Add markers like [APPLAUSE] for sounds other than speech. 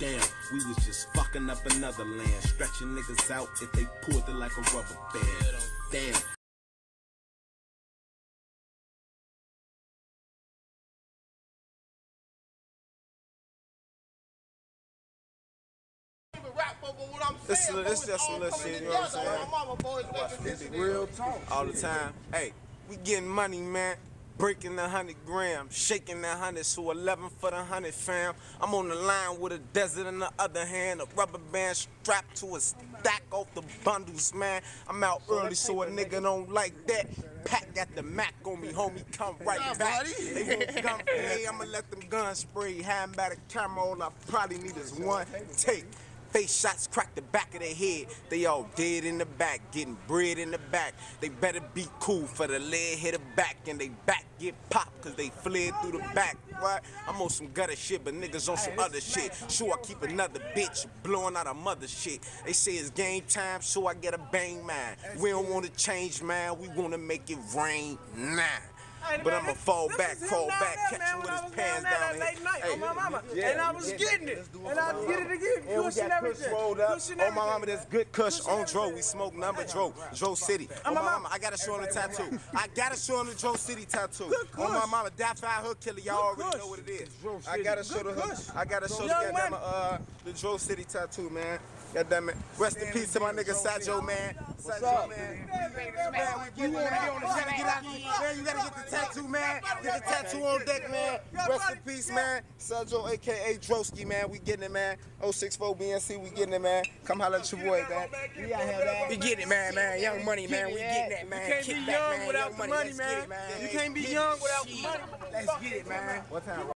Damn, we was just fucking up another land. Stretching niggas out if they pulled it like a rubber band. Damn. This, is- this just some little shit, you know what I'm saying? Real talk. All the time. Hey, we getting money, man. Breaking the hundred grams, shaking that hundred, so 11 for the hundred, fam. I'm on the line with a desert in the other hand, a rubber band strapped to a stack off the bundles, man. I'm out early, so a nigga don't like that. Pack got the Mac on me, homie, come right back. They won't [LAUGHS] come for me, I'ma let them guns spray. Hand by the camera, all I probably need is one take. Face shots crack the back of their head. They all dead in the back, getting bread in the back. They better be cool for the lead hit the back and they back get popped cause they fled through the back. Right? I'm on some gutter shit, but niggas on some other shit. Sure, I keep another bitch blowing out a mother shit. They say it's game time, so I get a bang man. We don't wanna change, man. We wanna make it rain now. But I'ma fall back, fall back, catch him with his pants down. Late night Hey, on my mama. yeah, and I was getting it. And I get it again. Pushing everything. rolled up. Pushing Oh my mama, there's good kush on Dro. We smoke number Dro. Dro City. Oh my mama, I gotta show him the tattoo. I gotta show him the Dro City tattoo. Oh my mama, that fire hook killer. Y'all already know what it is. I gotta show the hook. I gotta show the goddamn uh the Dro City tattoo, man. Goddamn it. Rest in peace to my nigga Sajo, man. Sajo, man. Man, we get it, man. You gotta get out, man. You gotta get the tattoo, man. Get the tattoo on deck, man. Rest in peace, man. Sajo, aka Droski, man. We getting it, man. 064 BNC, we getting it, man. Come holler at your boy, man. We out here, man. We getting it, man, man. Young money, man. We getting that, man. You can't be young without the money, money, let's get man. man. You can't be young without the money. Let's get it, man. What time?